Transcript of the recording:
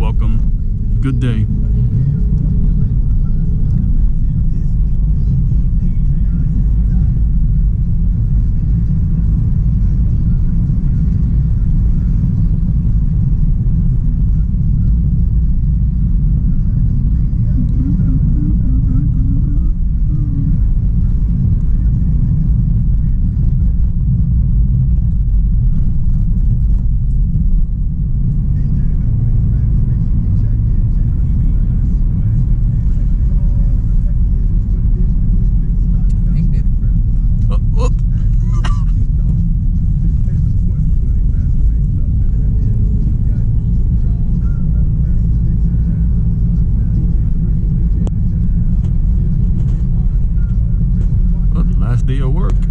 welcome. Good day. Day of work.